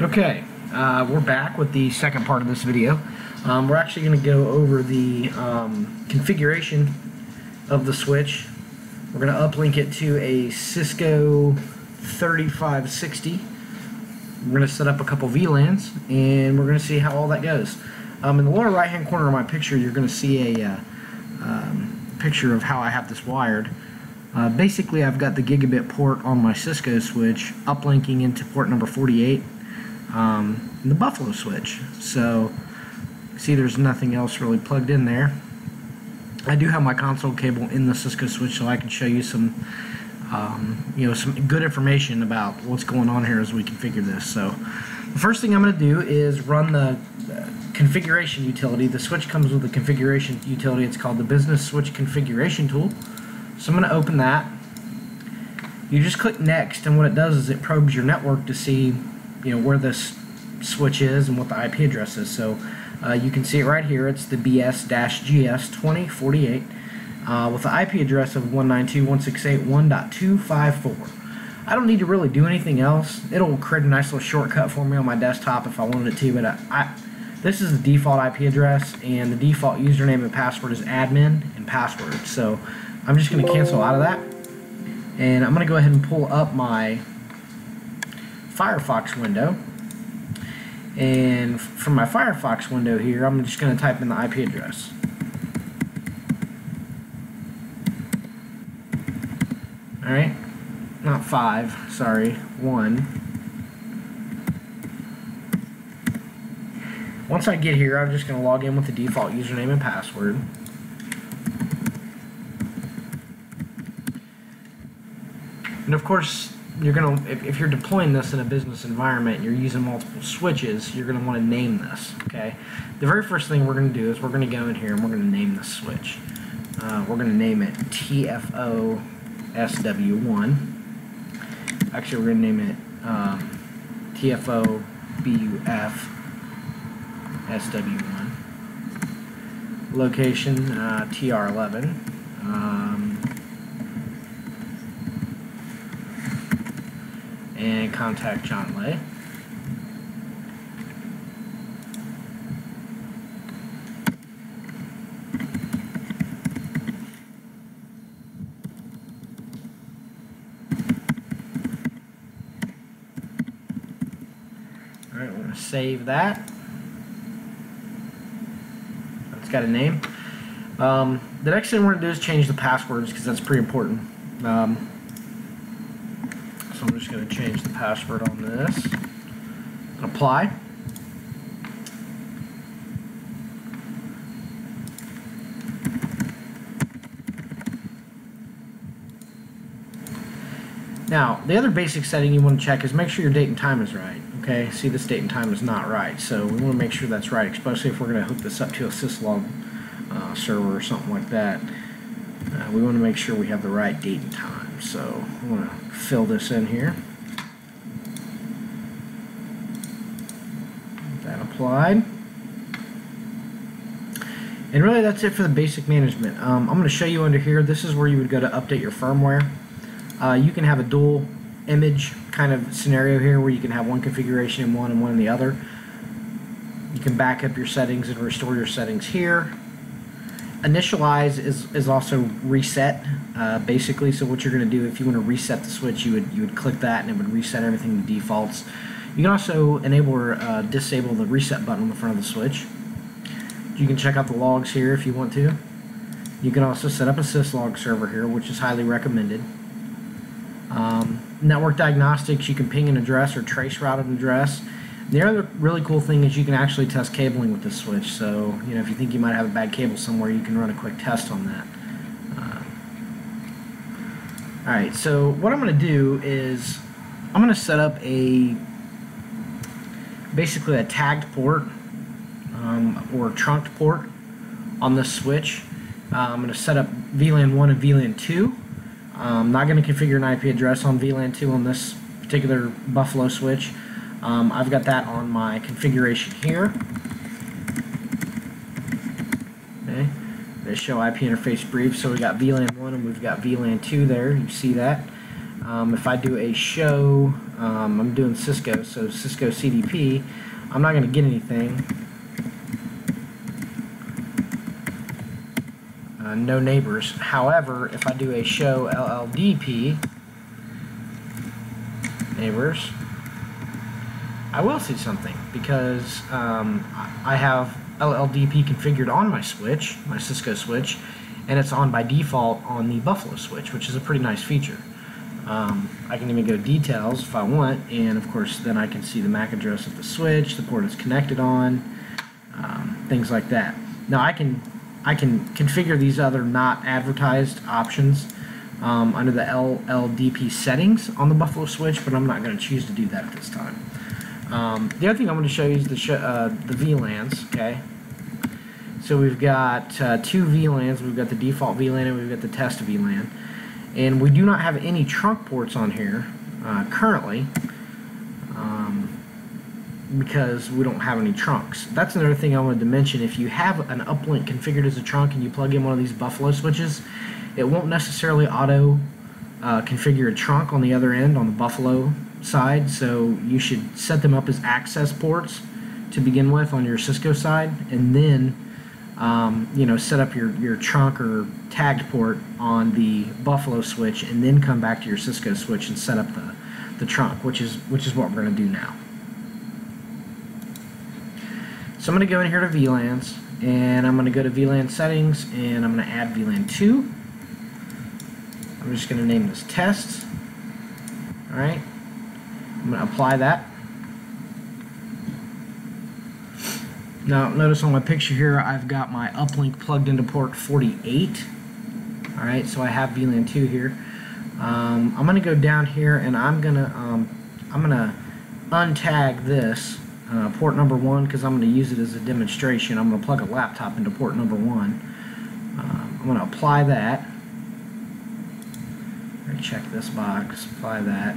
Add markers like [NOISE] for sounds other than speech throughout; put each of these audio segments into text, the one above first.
Okay, uh, we're back with the second part of this video. Um, we're actually going to go over the um, configuration of the switch. We're going to uplink it to a Cisco 3560. We're going to set up a couple VLANs and we're going to see how all that goes. Um, in the lower right hand corner of my picture you're going to see a uh, um, picture of how I have this wired. Uh, basically I've got the gigabit port on my Cisco switch uplinking into port number 48 um, the Buffalo switch. So see there's nothing else really plugged in there. I do have my console cable in the Cisco switch so I can show you some um, you know some good information about what's going on here as we configure this. So the first thing I'm going to do is run the uh, configuration utility. The switch comes with a configuration utility. It's called the Business Switch Configuration Tool. So I'm going to open that. You just click next and what it does is it probes your network to see you know where this switch is and what the IP address is. So uh, you can see it right here. It's the BS-GS2048 uh, with the IP address of 192.168.1.254. I don't need to really do anything else. It'll create a nice little shortcut for me on my desktop if I wanted it to, but I, I this is the default IP address and the default username and password is admin and password. So I'm just going to cancel out of that and I'm going to go ahead and pull up my Firefox window. And from my Firefox window here, I'm just going to type in the IP address. Alright, not 5, sorry, 1. Once I get here, I'm just going to log in with the default username and password. And of course, you're to, if, if, you're deploying this in a business environment you're using multiple switches, you're to want to name this, okay? The very first thing we're to do is we're to go in here and we're to name this switch. Uh, we're to name it TFO SW1. Actually, we're to name it um, TFO BUF SW1. Location uh, TR11. Um, and contact John Lay. Alright, we're going to save that. It's got a name. Um, the next thing we're going to do is change the passwords because that's pretty important. Um, I'm just going to change the password on this. Apply. Now, the other basic setting you want to check is make sure your date and time is right. Okay, see this date and time is not right, so we want to make sure that's right, especially if we're going to hook this up to a syslog uh, server or something like that. Uh, we want to make sure we have the right date and time. So I'm going to fill this in here. That applied. And really that's it for the basic management. Um, I'm going to show you under here, this is where you would go to update your firmware. Uh, you can have a dual image kind of scenario here where you can have one configuration in one and one in the other. You can back up your settings and restore your settings here initialize is, is also reset uh, basically. So what you're going to do if you want to reset the switch you would you would click that and it would reset everything to defaults. You can also enable or uh, disable the reset button on the front of the switch. You can check out the logs here if you want to. You can also set up a syslog server here which is highly recommended. Um, network diagnostics you can ping an address or trace route an address the other really cool thing is you can actually test cabling with this switch. So, you know, if you think you might have a bad cable somewhere, you can run a quick test on that. Uh, Alright, so what I'm going to do is I'm going to set up a basically a tagged port um, or trunked port on this switch. Uh, I'm going to set up VLAN 1 and VLAN 2. I'm not going to configure an IP address on VLAN 2 on this particular Buffalo switch. Um, I've got that on my configuration here. Okay, they show IP interface brief. So we got VLAN 1 and we've got VLAN 2 there. You see that. Um, if I do a show Um, I'm doing Cisco, so Cisco CDP. I'm not going to get anything. Uh, no neighbors. However, if I do a show LLDP, neighbors, I will see something because um, I have LLDP configured on my switch, my Cisco switch, and it's on by default on the Buffalo switch, which is a pretty nice feature. Um, I can even go details if I want, and of course then I can see the MAC address of the switch, the port it's connected on, um, things like that. Now I can I can configure these other not advertised options um, under the LLDP settings on the Buffalo switch, but I'm not going to choose to do that at this time. Um, the other thing I'm going to show you is the, uh, the VLANs, okay? So we've got uh, two VLANs. We've got the default VLAN and we've got the test VLAN. And we do not have any trunk ports on here uh, currently um, because we don't have any trunks. That's another thing I wanted to mention. If you have an uplink configured as a trunk and you plug in one of these Buffalo switches, it won't necessarily auto uh, configure a trunk on the other end on the Buffalo side. So you should set them up as access ports to begin with on your Cisco side and then um, you know, set up your, your trunk or tagged port on the Buffalo switch and then come back to your Cisco switch and set up the, the trunk, which is, which is what we're going to do now. So I'm going to go in here to VLANs and I'm going to go to VLAN settings and I'm going to add VLAN 2. I'm just going to name this test. Alright. I'm going to apply that. Now notice on my picture here I've got my uplink plugged into port 48. Alright, so I have VLAN 2 here. Um, I'm going to go down here and I'm going to um, I'm to untag this uh, port number 1 because I'm going to use it as a demonstration. I'm to plug a laptop into port number 1. Um, I'm to apply that. Check this box, apply that.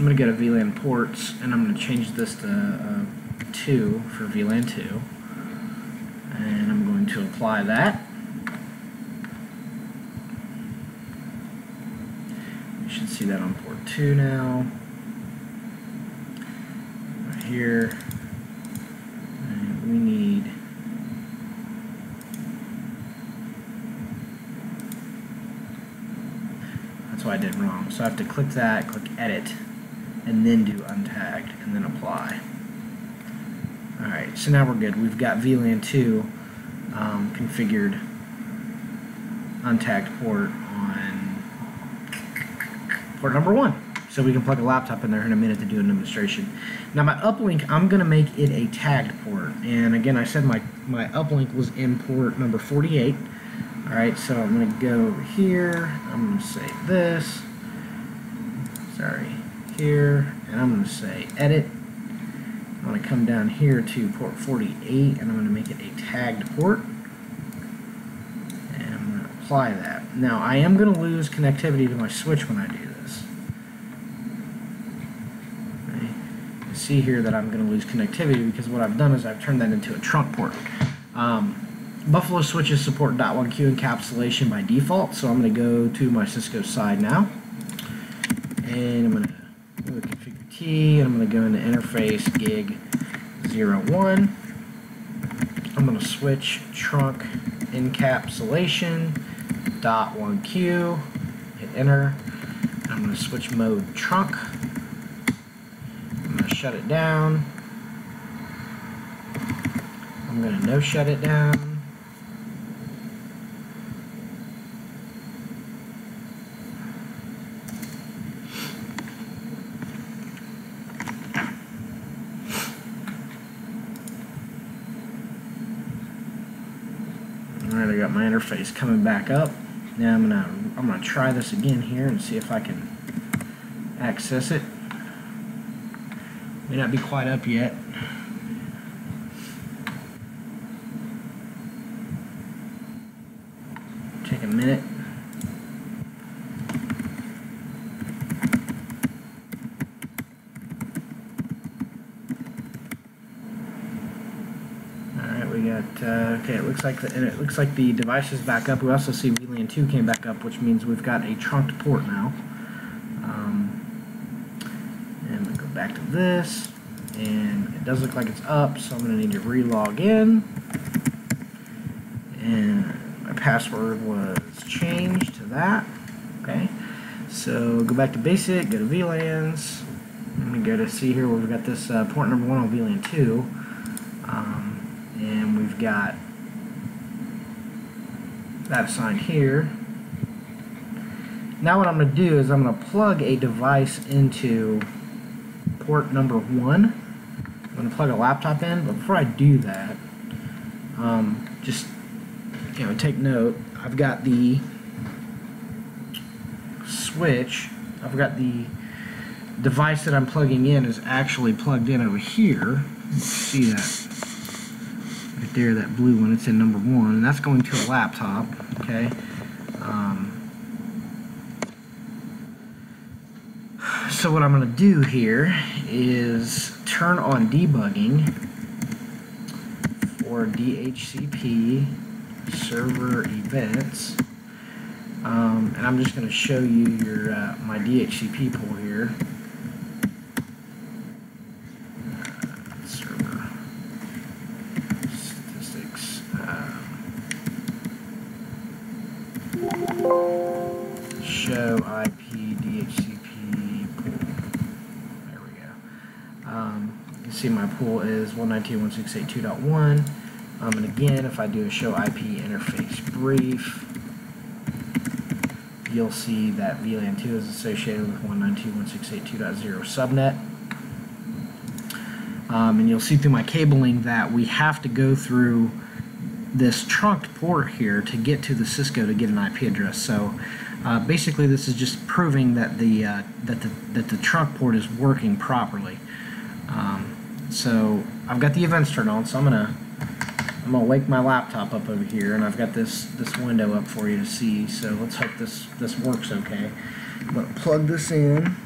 I'm going to go to VLAN ports and I'm going to change this to uh, 2 for VLAN 2 and I'm going to apply that. You should see that on port 2 now. Right here. And we need That's why I did wrong. So I have to click that, click edit, and then do untagged, and then apply. Alright, so now we're good. We've got VLAN 2 um, configured untagged port on port number one. So we can plug a laptop in there in a minute to do a demonstration. Now my uplink, I'm going to make it a tagged port. And again, I said my, my uplink was in port number 48. Alright, so I'm going to go over here. I'm going to say this. Sorry, here. And I'm going to say edit. I'm going to come down here to port 48 and I'm going to make it a tagged port. And I'm going to apply that. Now I am going to lose connectivity to my switch when I do this. Okay. see here that I'm going to lose connectivity because what I've done is I've turned that into a trunk port. Um, Buffalo switches support .1Q encapsulation by default, so I'm going to go to my Cisco side now. And I'm going to go to configure T, I'm going to go into interface gig 01. I'm going to switch trunk encapsulation dot 1Q, hit enter. I'm going to switch mode trunk I'm going to shut it down. I'm going to no shut it down. I got my interface coming back up. Now I'm gonna I'm gonna try this again here and see if I can access it. May not be quite up yet. Take a minute. All right, we got uh, okay. It looks like the and it looks like the device is back up. We also see VLAN two came back up, which means we've got a trunked port now. Um, and we go back to this, and it does look like it's up. So I'm going to need to relog in, and my password was changed to that. Okay, so go back to basic, go to VLANs. Let me go to see here where we've got this uh, port number one on VLAN two. Um, and we've got that sign here. Now what I'm going to do is I'm going to plug a device into port number one. I'm going to plug a laptop in, but before I do that, um, just you know, take note. I've got the switch. I've got the device that I'm plugging in is actually plugged in over here. See that right there, that blue one, it's in number one, and that's going to a laptop, okay? Um, so what I'm going to do here is turn on debugging for DHCP server events. Um, and I'm just going to show you your uh, my DHCP pool here. Is 192.168.2.1. Um, and again, if I do a show IP interface brief, you'll see that VLAN 2 is associated with 192.168.2.0 subnet. Um, and you'll see through my cabling that we have to go through this trunked port here to get to the Cisco to get an IP address. So uh, basically, this is just proving that the uh, that the that the trunk port is working properly. Um, so I've got the events turned on, so I'm gonna I'm gonna wake my laptop up over here, and I've got this this window up for you to see. So let's hope this this works okay. Gonna plug this in.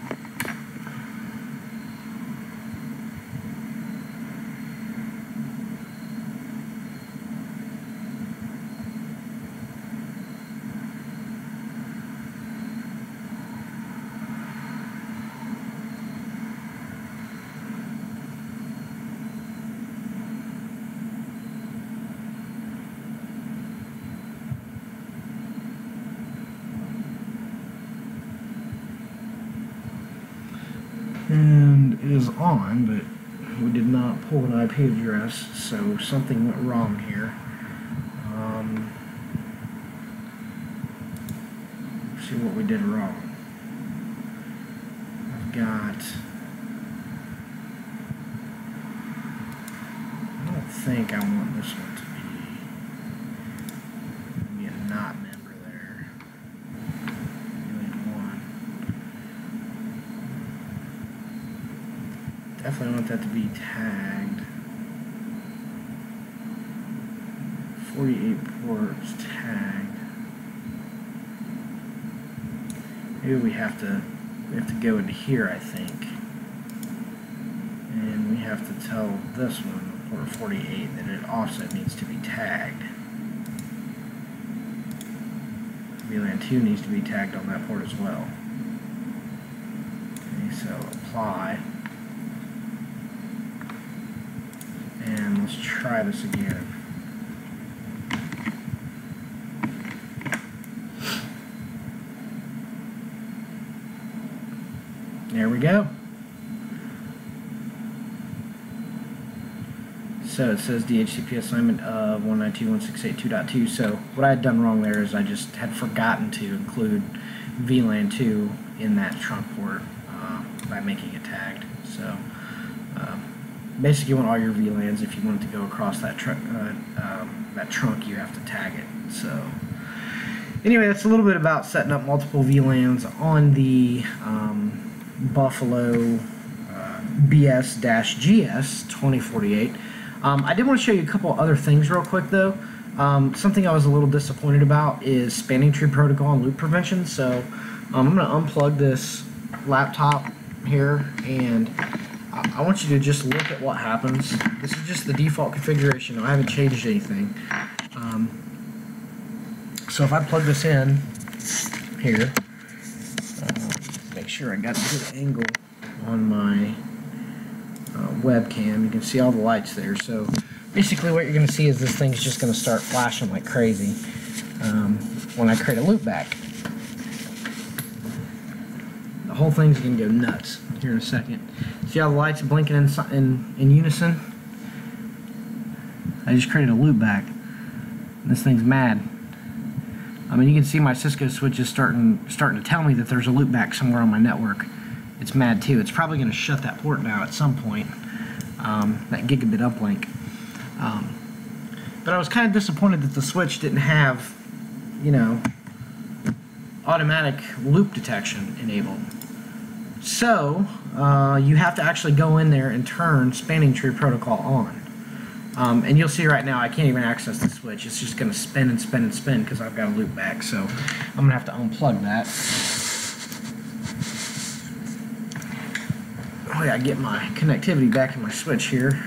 and it is on, but we did not pull an IP address, so something went wrong here. Um, see what we did wrong. I've got. I don't think I want this one to be. Be a not member there. VLAN one. Definitely want that to be tagged. 48 ports tagged. Maybe we have to we have to go into here, I think. And we have to tell this one, port 48, that it also needs to be tagged. VLAN 2 needs to be tagged on that port as well. Okay, so apply. And let's try this again. There we go. So it says DHCP assignment of 192.168.2.2. So what I had done wrong there is I just had forgotten to include VLAN 2 in that trunk port uh, by making it basically, you want all your VLANs if you want it to go across that uh, um, that trunk, you have to tag it. So anyway, that's a little bit about setting up multiple VLANs on the um, Buffalo uh, BS-GS 2048. Um, I did want to show you a couple other things real quick though. Um, something I was a little disappointed about is spanning tree protocol and loop prevention. So um, I'm going to unplug this laptop here and I want you to just look at what happens. This is just the default configuration. I haven't changed anything. Um, so if I plug this in here, uh, make sure I got a good angle on my uh, webcam. You can see all the lights there. So basically what you're going to see is this thing's just going to start flashing like crazy um, when I create a loop back. The whole thing's going to go nuts here in a second. See how the lights blinking in, in, in unison? I just created a loop back. This thing's mad. I mean, you can see my Cisco switch is starting starting to tell me that there's a loop back somewhere on my network. It's mad too. It's probably going to shut that port now at some point, um, that gigabit uplink. Um, but I was kind of disappointed that the switch didn't have, you know, automatic loop detection enabled. So uh, you have to actually go in there and turn spanning tree protocol on. Um, and you'll see right now I can't even access the switch. It's just going to spin and spin and spin because I've got a loop back. So I'm going to have to unplug that. Oh yeah, I get my connectivity back in my switch here.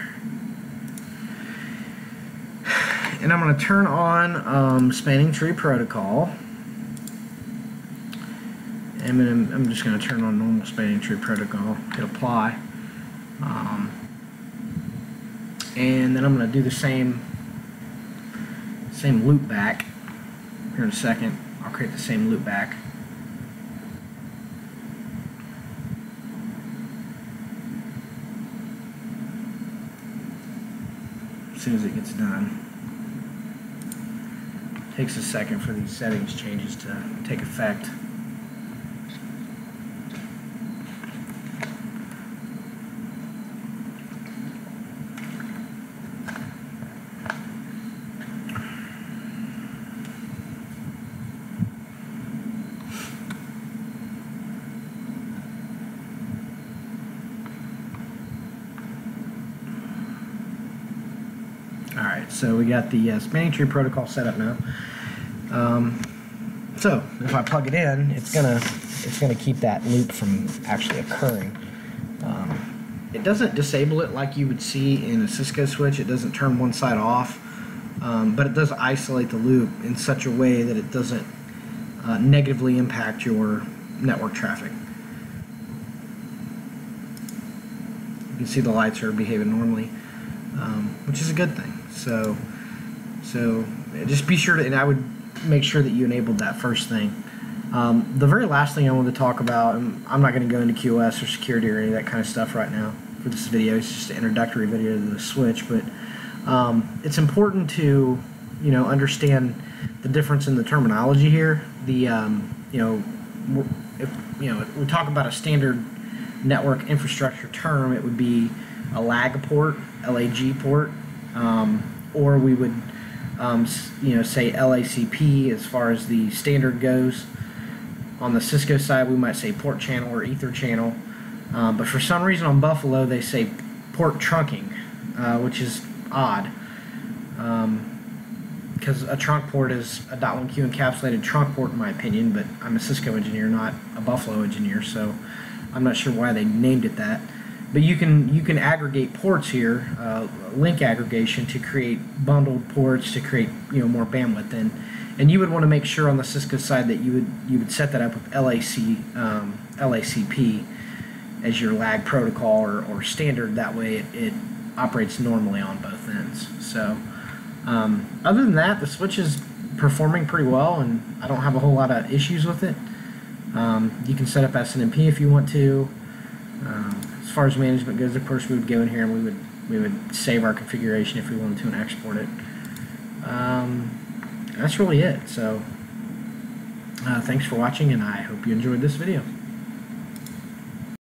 [SIGHS] And I'm going to turn on um, spanning tree protocol. And then I'm just going to turn on normal spanning tree protocol, hit apply. Um, and then I'm going to do the same same loop back here in a second. I'll create the same loop back. As soon as it gets done. Takes a second for these settings changes to take effect. All right, so we got the uh, spanning tree protocol set up now. Um, so if I plug it in, it's gonna it's gonna keep that loop from actually occurring. Um, it doesn't disable it like you would see in a Cisco switch. It doesn't turn one side off, um, but it does isolate the loop in such a way that it doesn't uh, negatively impact your network traffic. You can see the lights are behaving normally, um, which is a good thing. So, so just be sure to, and I would make sure that you enabled that first thing. Um, the very last thing I wanted to talk about, and I'm not going to go into QoS or security or any of that kind of stuff right now for this video. It's just an introductory video to the switch, but um, it's important to, you know, understand the difference in the terminology here. The, um, you know, if you know, we talk about a standard network infrastructure term, it would be a lag port, LAG port, um, or we would, um, you know, say LACP as far as the standard goes. On the Cisco side, we might say port channel or ether channel, um, but for some reason on Buffalo they say port trunking, uh, which is odd. Because a trunk port is a .1Q encapsulated trunk port in my opinion, but I'm a Cisco engineer, not a Buffalo engineer, so I'm not sure why they named it that but you can you can aggregate ports here, uh, link aggregation to create bundled ports to create you know more bandwidth and and you would want to make sure on the Cisco side that you would you would set that up with LAC um, LACP as your lag protocol or, or standard. That way it, it operates normally on both ends. So um, other than that, the switch is performing pretty well, and I don't have a whole lot of issues with it. Um, you can set up SNMP if you want to. Um, far as management goes, of course, we would go in here and we would we would save our configuration if we wanted to and export it. Um, that's really it. So, uh, thanks for watching, and I hope you enjoyed this video.